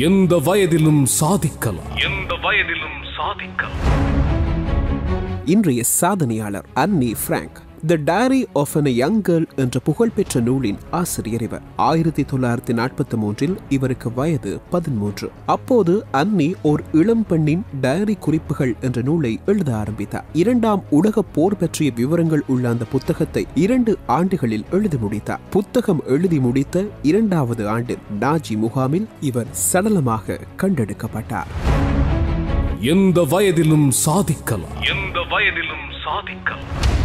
எந்த வயதிலும் சாதிக்கலாம். எந்த வயதிலும் சாதிக்கலாம். இன்றைய சாதனையாளர் Anne Frank. The diary of a young girl என்ற புகழ்பெற்ற நூலின் ஆசிரியர் இவர். ஆயிரத்தி தொள்ளாயிரத்தி நாற்பத்தி மூன்றில் இவருக்கு வயது பதிமூன்று. அப்போது அன்னி ஓர் இளம் பெண்ணின் டைரி குறிப்புகள் என்ற நூலை எழுத ஆரம்பித்தார். இரண்டாம் உலக போர் பற்றிய விவரங்கள் உள்ள அந்த புத்தகத்தை இரண்டு ஆண்டுகளில் எழுதி முடித்தார். புத்தகம் எழுதி முடித்த இரண்டாவது ஆண்டில் நாஜி முகாமில் இவர் சடலமாக கண்டெடுக்கப்பட்டார். எந்த வயதிலும் சாதிக்கலாம். எந்த வயதிலும் சாதிக்கலாம்.